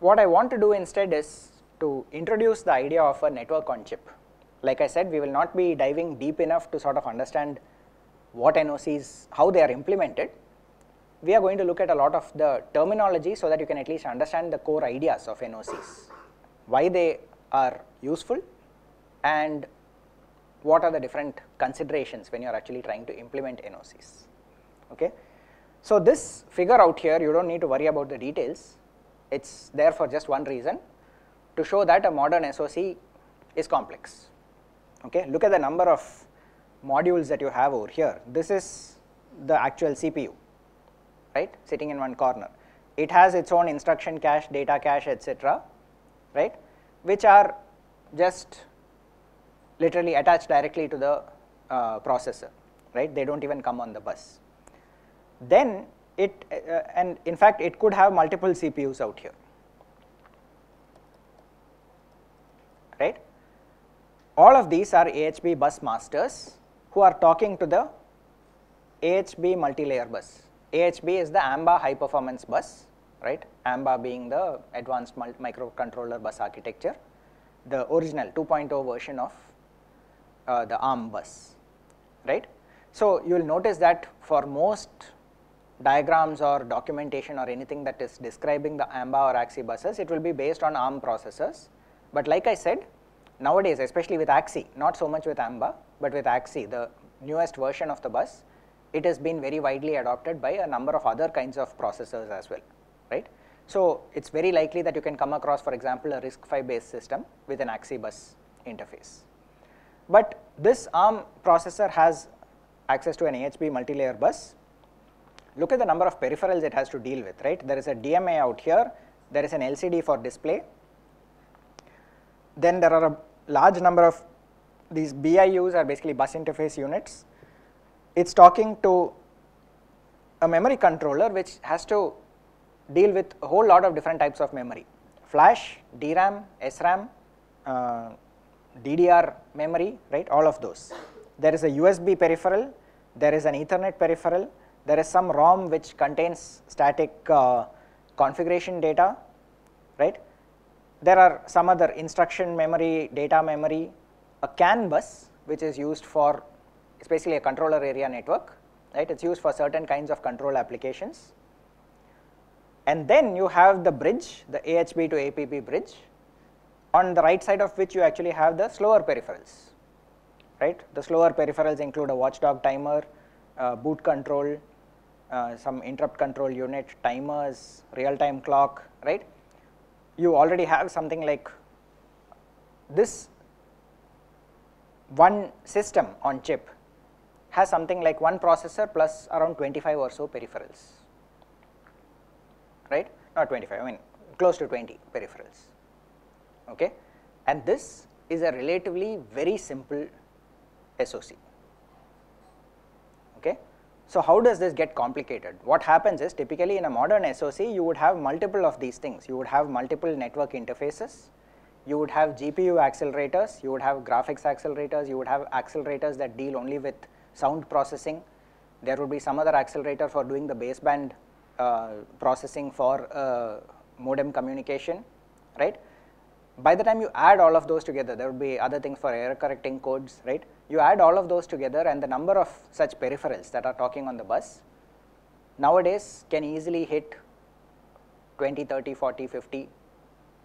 what I want to do instead is to introduce the idea of a network on chip. Like I said, we will not be diving deep enough to sort of understand what NOCs, how they are implemented. We are going to look at a lot of the terminology so that you can at least understand the core ideas of NOCs, why they are useful and what are the different considerations when you are actually trying to implement NOCs. Okay. So, this figure out here you do not need to worry about the details, it is there for just one reason to show that a modern SOC is complex. Okay. Look at the number of modules that you have over here, this is the actual CPU right sitting in one corner. It has its own instruction cache, data cache etc. right which are just literally attached directly to the uh, processor right they do not even come on the bus. Then it uh, and in fact it could have multiple CPUs out here right. All of these are AHB bus masters who are talking to the AHB multi-layer bus. AHB is the AMBA high performance bus right AMBA being the advanced microcontroller bus architecture the original 2.0 version of uh, the ARM bus right. So, you will notice that for most diagrams or documentation or anything that is describing the AMBA or AXI buses, it will be based on ARM processors. But like I said, nowadays especially with AXI, not so much with AMBA, but with AXI, the newest version of the bus, it has been very widely adopted by a number of other kinds of processors as well, right. So, it is very likely that you can come across for example, a RISC-V based system with an AXI bus interface. But this ARM processor has access to an AHB multi-layer bus look at the number of peripherals it has to deal with, right. There is a DMA out here, there is an LCD for display, then there are a large number of these BIUs are basically bus interface units. It is talking to a memory controller which has to deal with a whole lot of different types of memory, flash, DRAM, SRAM, uh, DDR memory, right, all of those. There is a USB peripheral, there is an ethernet peripheral, there is some ROM which contains static uh, configuration data, right. There are some other instruction memory, data memory, a CAN bus which is used for it's basically a controller area network, right. It's used for certain kinds of control applications. And then you have the bridge, the AHB to APB bridge, on the right side of which you actually have the slower peripherals, right. The slower peripherals include a watchdog timer, boot control, uh, some interrupt control unit, timers, real time clock, right. You already have something like this one system on chip has something like one processor plus around 25 or so peripherals, right, not 25, I mean close to 20 peripherals, okay. And this is a relatively very simple SOC. So, how does this get complicated? What happens is typically in a modern SOC you would have multiple of these things, you would have multiple network interfaces, you would have GPU accelerators, you would have graphics accelerators, you would have accelerators that deal only with sound processing, there would be some other accelerator for doing the baseband uh, processing for uh, modem communication, right. By the time you add all of those together, there would be other things for error correcting codes, right. You add all of those together and the number of such peripherals that are talking on the bus nowadays can easily hit 20, 30, 40, 50,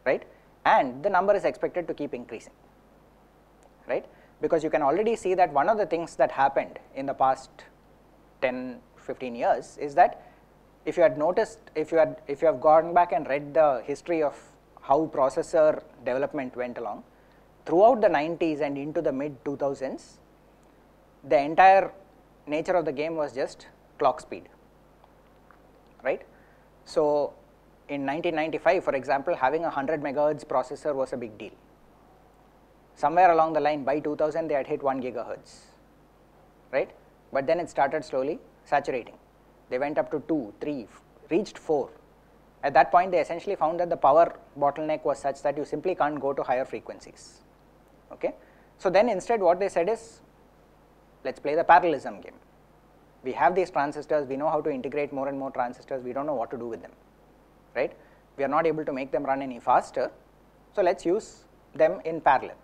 right, and the number is expected to keep increasing, right, because you can already see that one of the things that happened in the past 10, 15 years is that if you had noticed, if you had, if you have gone back and read the history of how processor development went along, throughout the 90s and into the mid 2000s, the entire nature of the game was just clock speed, right. So, in 1995 for example, having a 100 megahertz processor was a big deal. Somewhere along the line by 2000 they had hit 1 gigahertz, right, but then it started slowly saturating. They went up to 2, 3, reached 4. At that point they essentially found that the power bottleneck was such that you simply can't go to higher frequencies okay. So then instead what they said is let us play the parallelism game. We have these transistors, we know how to integrate more and more transistors, we do not know what to do with them, right. we are not able to make them run any faster, so let us use them in parallel,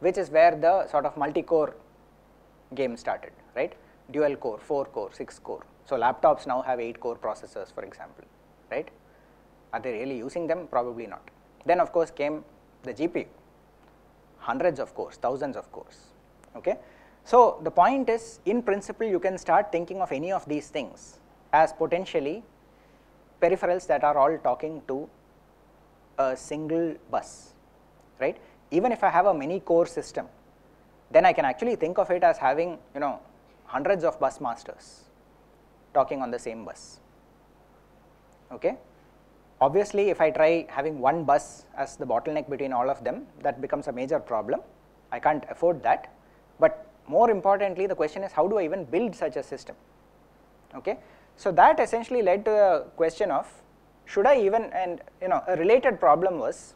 which is where the sort of multi-core game started, right? Dual core, 4 core, 6 core. So laptops now have 8 core processors for example, right? Are they really using them? Probably not. Then of course came the GPU, hundreds of cores, thousands of cores, okay? So the point is in principle you can start thinking of any of these things as potentially peripherals that are all talking to a single bus, right. Even if I have a many core system, then I can actually think of it as having you know hundreds of bus masters talking on the same bus. Okay. Obviously, if I try having one bus as the bottleneck between all of them, that becomes a major problem. I can't afford that. But more importantly, the question is how do I even build such a system? Okay. So that essentially led to the question of should I even and you know a related problem was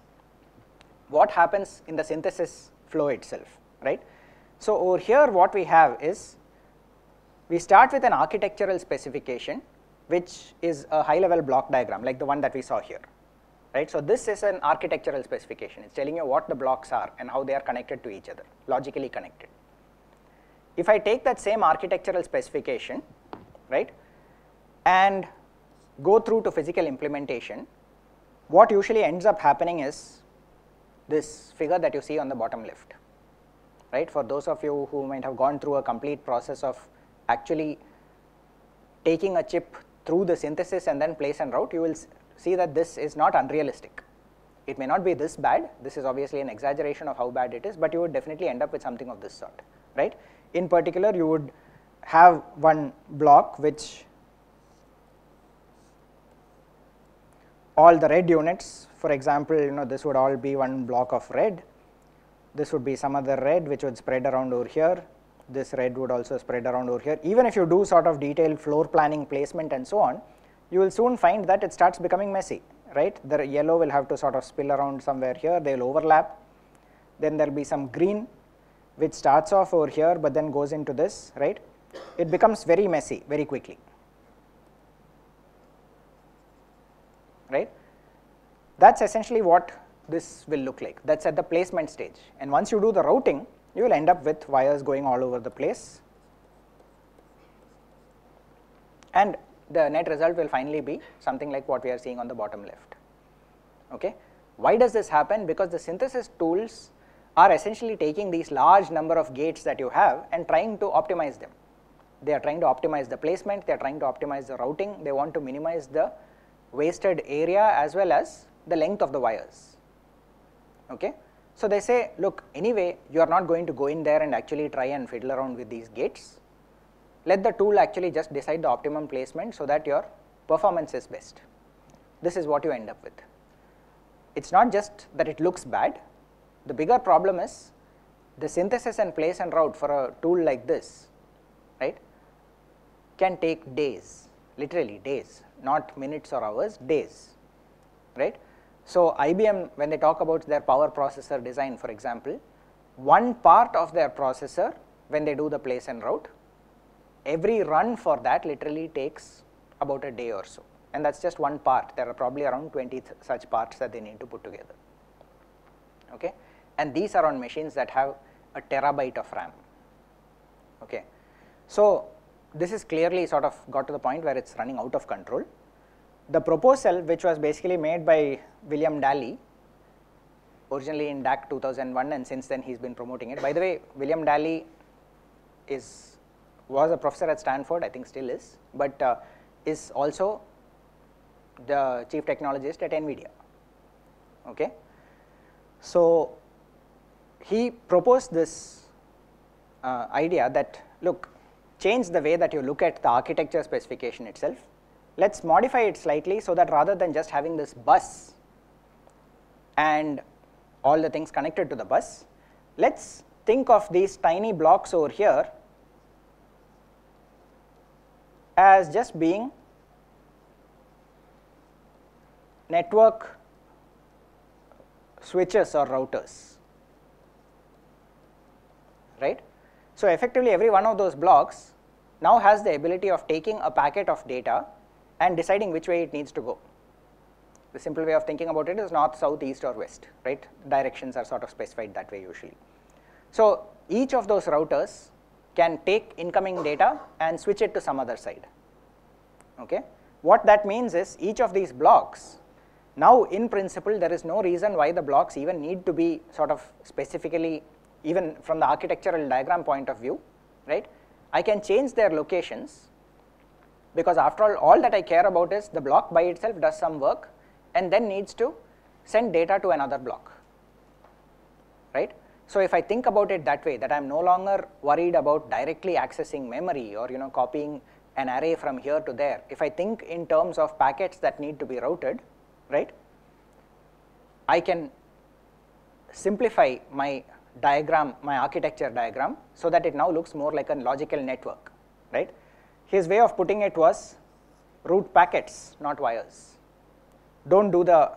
what happens in the synthesis flow itself, right. So over here what we have is we start with an architectural specification which is a high level block diagram like the one that we saw here, right. So this is an architectural specification, it is telling you what the blocks are and how they are connected to each other, logically connected. If I take that same architectural specification, right, and go through to physical implementation, what usually ends up happening is this figure that you see on the bottom left, right. For those of you who might have gone through a complete process of actually taking a chip through the synthesis and then place and route, you will see that this is not unrealistic. It may not be this bad, this is obviously an exaggeration of how bad it is, but you would definitely end up with something of this sort, right. In particular, you would have one block which all the red units for example you know this would all be one block of red this would be some other red which would spread around over here this red would also spread around over here. Even if you do sort of detailed floor planning placement and so on you will soon find that it starts becoming messy right? The yellow will have to sort of spill around somewhere here. They will overlap. Then there will be some green which starts off over here but then goes into this right? It becomes very messy very quickly right. That is essentially what this will look like, that is at the placement stage. And once you do the routing, you will end up with wires going all over the place and the net result will finally be something like what we are seeing on the bottom left. Okay. Why does this happen? Because the synthesis tools are essentially taking these large number of gates that you have and trying to optimize them. They are trying to optimize the placement, they are trying to optimize the routing, they want to minimize the wasted area as well as the length of the wires. Okay. So, they say look anyway you are not going to go in there and actually try and fiddle around with these gates, let the tool actually just decide the optimum placement so that your performance is best. This is what you end up with. It is not just that it looks bad, the bigger problem is the synthesis and place and route for a tool like this right can take days literally days not minutes or hours, days, right. So, IBM when they talk about their power processor design for example, one part of their processor when they do the place and route, every run for that literally takes about a day or so and that is just one part, there are probably around 20 such parts that they need to put together. Okay. And these are on machines that have a terabyte of RAM. Okay. So, this is clearly sort of got to the point where it is running out of control. The proposal which was basically made by William Dally originally in DAC 2001 and since then he has been promoting it. By the way William Dally is was a professor at Stanford I think still is, but uh, is also the chief technologist at NVIDIA. Okay. So, he proposed this uh, idea that look change the way that you look at the architecture specification itself. Let us modify it slightly so that rather than just having this bus and all the things connected to the bus, let us think of these tiny blocks over here as just being network switches or routers, right. So, effectively every one of those blocks now has the ability of taking a packet of data and deciding which way it needs to go. The simple way of thinking about it is north, south, east or west, right? Directions are sort of specified that way usually. So each of those routers can take incoming data and switch it to some other side, okay? What that means is each of these blocks, now in principle there is no reason why the blocks even need to be sort of specifically, even from the architectural diagram point of view, right? I can change their locations because after all, all that I care about is the block by itself does some work and then needs to send data to another block, right. So, if I think about it that way that I am no longer worried about directly accessing memory or you know copying an array from here to there, if I think in terms of packets that need to be routed, right, I can simplify my diagram, my architecture diagram so that it now looks more like a logical network, right. His way of putting it was route packets, not wires. Don't do the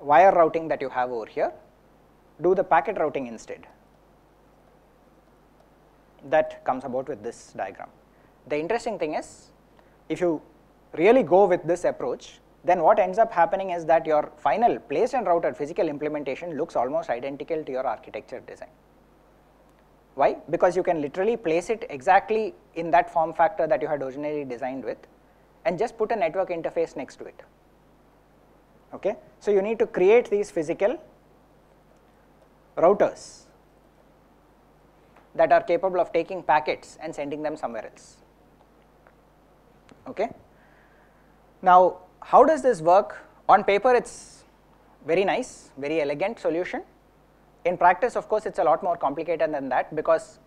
wire routing that you have over here, do the packet routing instead. That comes about with this diagram. The interesting thing is, if you really go with this approach, then what ends up happening is that your final placed and routed physical implementation looks almost identical to your architecture design. Why? Because you can literally place it exactly in that form factor that you had originally designed with and just put a network interface next to it. Okay? So, you need to create these physical routers that are capable of taking packets and sending them somewhere else. Okay? Now, how does this work? On paper it is very nice, very elegant solution. In practice of course, it is a lot more complicated than that because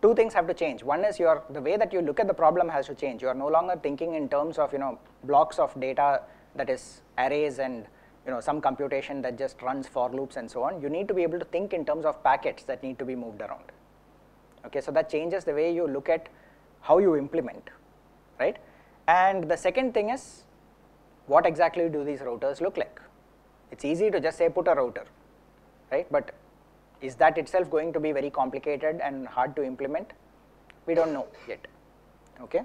two things have to change. One is your the way that you look at the problem has to change. You are no longer thinking in terms of you know blocks of data that is arrays and you know some computation that just runs for loops and so on, you need to be able to think in terms of packets that need to be moved around. Okay, so that changes the way you look at how you implement, right? And the second thing is, what exactly do these routers look like? It's easy to just say put a router, right? But is that itself going to be very complicated and hard to implement? We don't know yet, okay?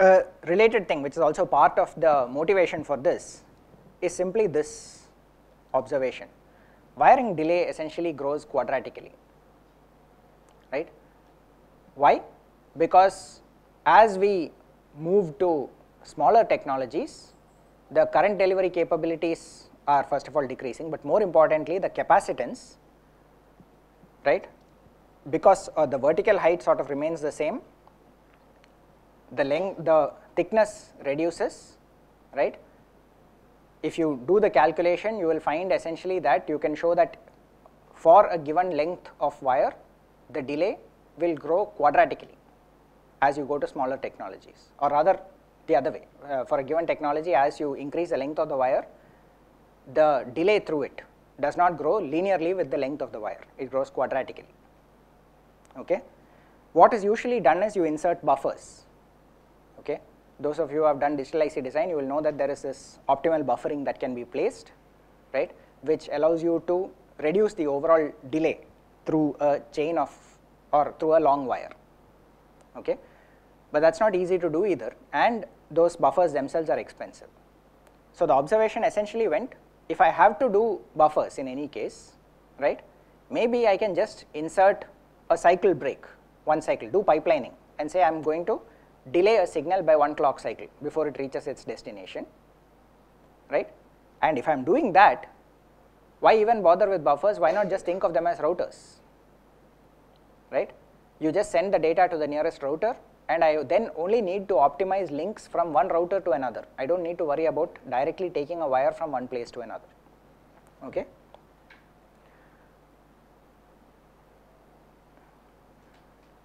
A related thing which is also part of the motivation for this is simply this observation. Wiring delay essentially grows quadratically, right? Why? Because as we move to smaller technologies, the current delivery capabilities are first of all decreasing, but more importantly the capacitance, right? Because uh, the vertical height sort of remains the same, the length, the thickness reduces, right. If you do the calculation, you will find essentially that you can show that for a given length of wire, the delay will grow quadratically as you go to smaller technologies or rather the other way. Uh, for a given technology, as you increase the length of the wire, the delay through it does not grow linearly with the length of the wire, it grows quadratically. Okay. What is usually done is you insert buffers okay. Those of you who have done digital IC design, you will know that there is this optimal buffering that can be placed, right, which allows you to reduce the overall delay through a chain of or through a long wire, okay. But that is not easy to do either and those buffers themselves are expensive. So, the observation essentially went if I have to do buffers in any case, right, maybe I can just insert a cycle break, one cycle, do pipelining and say I am going to delay a signal by one clock cycle before it reaches its destination, right. And if I am doing that, why even bother with buffers, why not just think of them as routers, right. You just send the data to the nearest router and I then only need to optimize links from one router to another. I do not need to worry about directly taking a wire from one place to another, okay.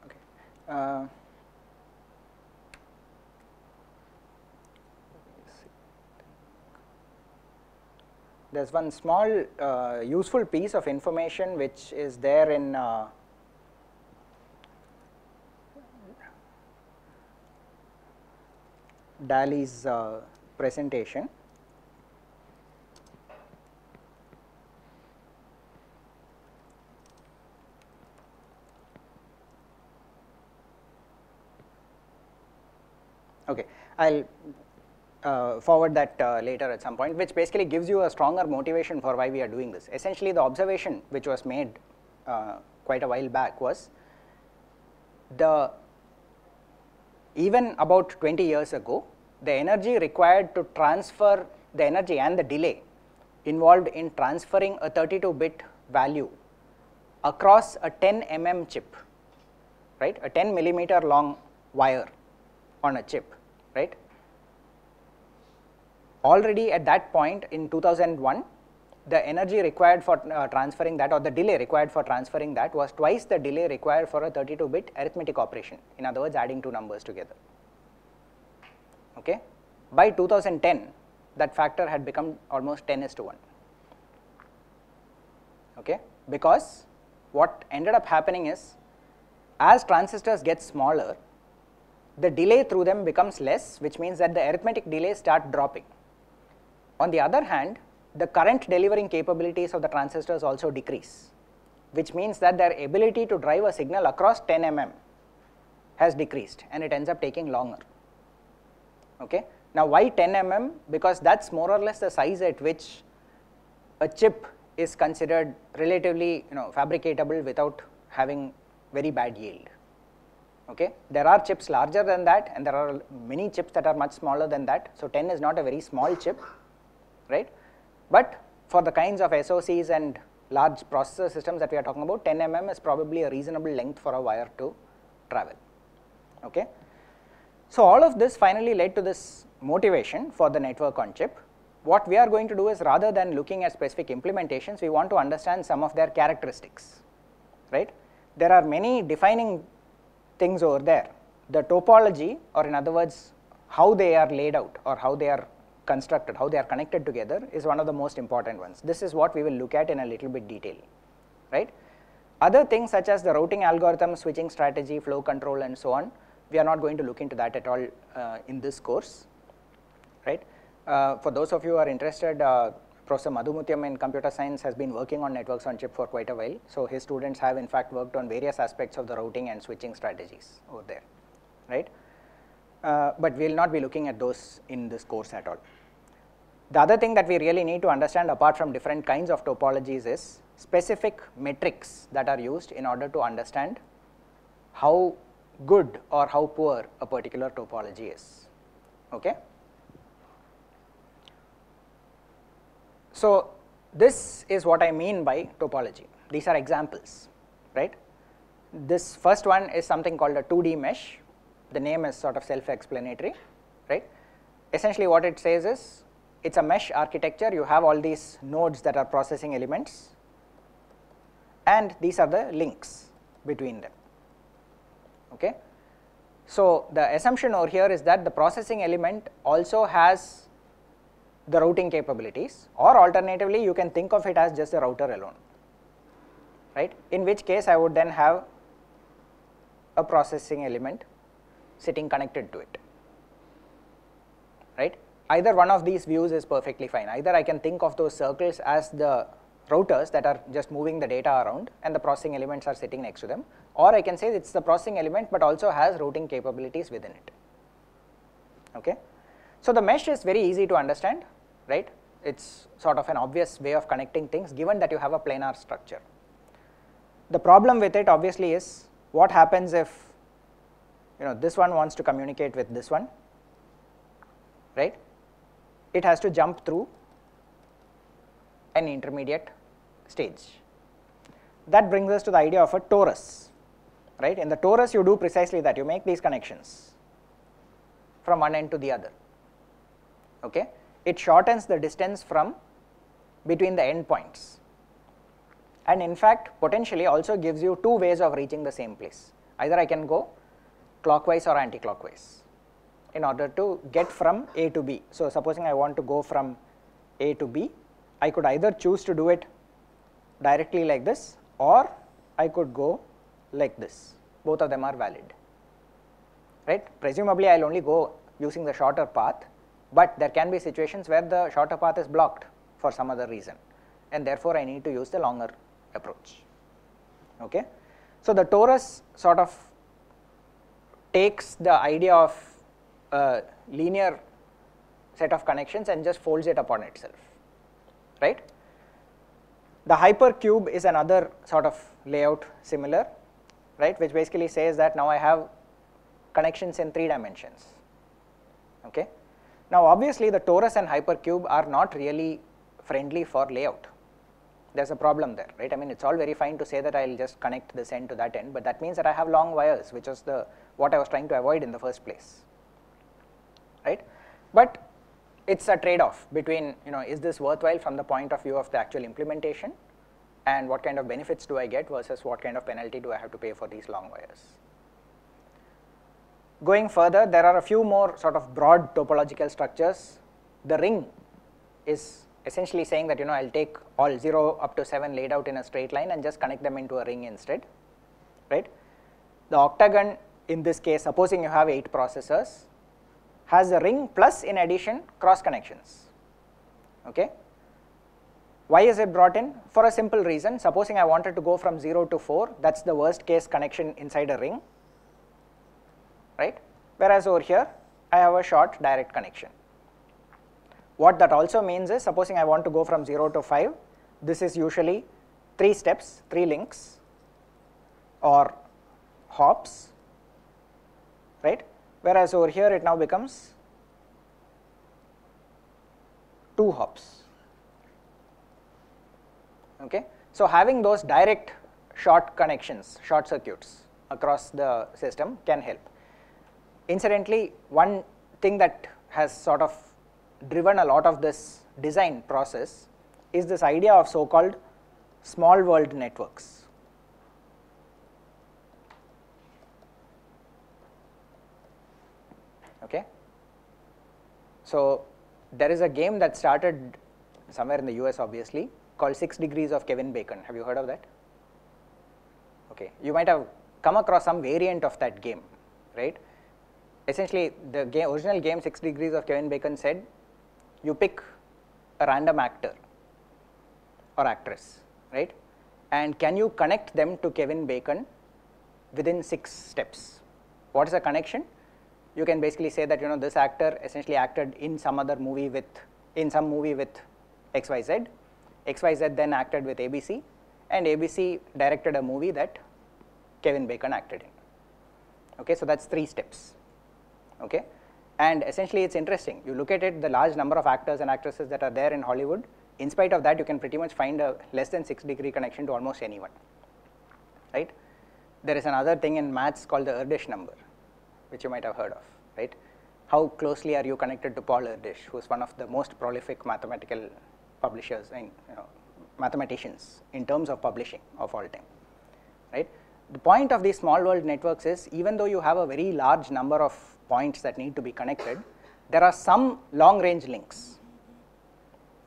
okay. Uh, there is one small uh, useful piece of information which is there in uh, Dally's uh, presentation. Okay, I will uh, forward that uh, later at some point, which basically gives you a stronger motivation for why we are doing this. Essentially, the observation which was made uh, quite a while back was the even about 20 years ago, the energy required to transfer the energy and the delay involved in transferring a 32 bit value across a 10 mm chip, right, a 10 millimeter long wire on a chip, right. Already at that point in 2001, the energy required for uh, transferring that or the delay required for transferring that was twice the delay required for a 32 bit arithmetic operation, in other words adding two numbers together. Okay. By 2010, that factor had become almost 10 is to 1. Okay. Because what ended up happening is as transistors get smaller, the delay through them becomes less which means that the arithmetic delays start dropping. On the other hand, the current delivering capabilities of the transistors also decrease, which means that their ability to drive a signal across 10 mm has decreased and it ends up taking longer. Okay. Now, why 10 mm? Because that is more or less the size at which a chip is considered relatively you know fabricatable without having very bad yield. Okay. There are chips larger than that and there are many chips that are much smaller than that. So, 10 is not a very small chip, right. But for the kinds of SOCs and large processor systems that we are talking about 10 mm is probably a reasonable length for a wire to travel. Okay. So, all of this finally led to this motivation for the network on chip. What we are going to do is rather than looking at specific implementations, we want to understand some of their characteristics, right. There are many defining things over there. The topology or in other words, how they are laid out or how they are constructed, how they are connected together is one of the most important ones. This is what we will look at in a little bit detail, right. Other things such as the routing algorithm, switching strategy, flow control and so on, we are not going to look into that at all uh, in this course, right. Uh, for those of you who are interested, uh, Professor Madhu Mutyam in computer science has been working on networks on chip for quite a while. So, his students have in fact worked on various aspects of the routing and switching strategies over there, right. Uh, but we will not be looking at those in this course at all. The other thing that we really need to understand apart from different kinds of topologies is specific metrics that are used in order to understand how good or how poor a particular topology is. Okay? So, this is what I mean by topology. These are examples, right? This first one is something called a 2D mesh. The name is sort of self-explanatory, right? Essentially what it says is it is a mesh architecture, you have all these nodes that are processing elements and these are the links between them. Okay. So, the assumption over here is that the processing element also has the routing capabilities or alternatively you can think of it as just a router alone, right. In which case I would then have a processing element sitting connected to it, right either one of these views is perfectly fine. Either I can think of those circles as the routers that are just moving the data around and the processing elements are sitting next to them or I can say it is the processing element but also has routing capabilities within it. Okay. So, the mesh is very easy to understand right it is sort of an obvious way of connecting things given that you have a planar structure. The problem with it obviously is what happens if you know this one wants to communicate with this one right it has to jump through an intermediate stage. That brings us to the idea of a torus, right. In the torus you do precisely that, you make these connections from one end to the other, okay. It shortens the distance from between the endpoints and in fact potentially also gives you two ways of reaching the same place. Either I can go clockwise or anti-clockwise in order to get from A to B. So, supposing I want to go from A to B, I could either choose to do it directly like this or I could go like this, both of them are valid, right. Presumably I will only go using the shorter path, but there can be situations where the shorter path is blocked for some other reason and therefore I need to use the longer approach. Okay. So, the torus sort of takes the idea of a linear set of connections and just folds it upon itself, right? The hypercube is another sort of layout similar, right, which basically says that now I have connections in three dimensions, okay. Now obviously the torus and hypercube are not really friendly for layout, there is a problem there, right. I mean it is all very fine to say that I will just connect this end to that end, but that means that I have long wires which is the what I was trying to avoid in the first place, right. But it is a trade off between you know is this worthwhile from the point of view of the actual implementation and what kind of benefits do I get versus what kind of penalty do I have to pay for these long wires. Going further, there are a few more sort of broad topological structures. The ring is essentially saying that you know I will take all 0 up to 7 laid out in a straight line and just connect them into a ring instead, right. The octagon in this case supposing you have 8 processors has a ring plus in addition cross connections, okay. Why is it brought in? For a simple reason, supposing I wanted to go from 0 to 4, that is the worst case connection inside a ring, right, whereas over here I have a short direct connection. What that also means is supposing I want to go from 0 to 5, this is usually 3 steps, 3 links or hops, right, whereas over here it now becomes 2 hops. Okay. So, having those direct short connections, short circuits across the system can help. Incidentally, one thing that has sort of driven a lot of this design process is this idea of so called small world networks. Okay. So, there is a game that started somewhere in the US obviously called 6 degrees of Kevin Bacon. Have you heard of that? Okay. You might have come across some variant of that game, right? essentially the game, original game 6 degrees of Kevin Bacon said you pick a random actor or actress, right? And can you connect them to Kevin Bacon within 6 steps? What is the connection? You can basically say that you know this actor essentially acted in some other movie with in some movie with XYZ, XYZ then acted with ABC and ABC directed a movie that Kevin Bacon acted in. Okay, so that's 3 steps okay. And essentially it's interesting, you look at it the large number of actors and actresses that are there in Hollywood, in spite of that you can pretty much find a less than 6 degree connection to almost anyone, right. There is another thing in maths called the Erdős number, which you might have heard of, right. How closely are you connected to Paul Erdős, who is one of the most prolific mathematical publishers and you know, mathematicians in terms of publishing of all time, right. The point of these small world networks is even though you have a very large number of points that need to be connected, there are some long range links,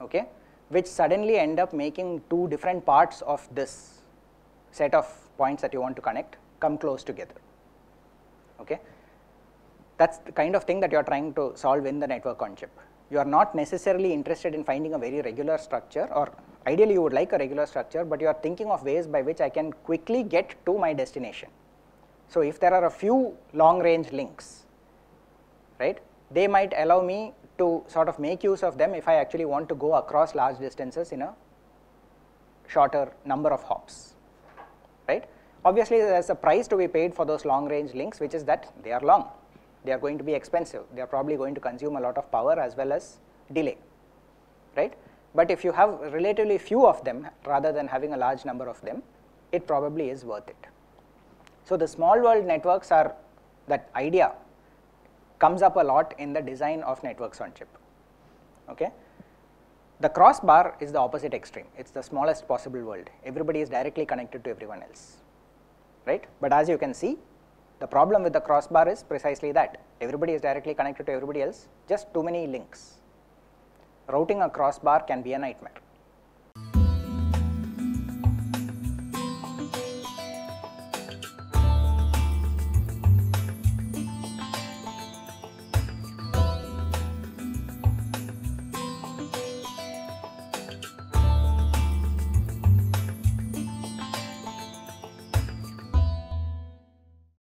okay, which suddenly end up making two different parts of this set of points that you want to connect come close together. Okay. That is the kind of thing that you are trying to solve in the network on chip. You are not necessarily interested in finding a very regular structure or ideally you would like a regular structure, but you are thinking of ways by which I can quickly get to my destination. So, if there are a few long range links right, they might allow me to sort of make use of them if I actually want to go across large distances in a shorter number of hops, right. Obviously, there is a price to be paid for those long range links which is that they are long, they are going to be expensive, they are probably going to consume a lot of power as well as delay, right. But if you have relatively few of them rather than having a large number of them, it probably is worth it. So, the small world networks are that idea comes up a lot in the design of networks on chip. Okay. The crossbar is the opposite extreme, it is the smallest possible world, everybody is directly connected to everyone else, right. But as you can see, the problem with the crossbar is precisely that, everybody is directly connected to everybody else, just too many links. Routing a crossbar can be a nightmare.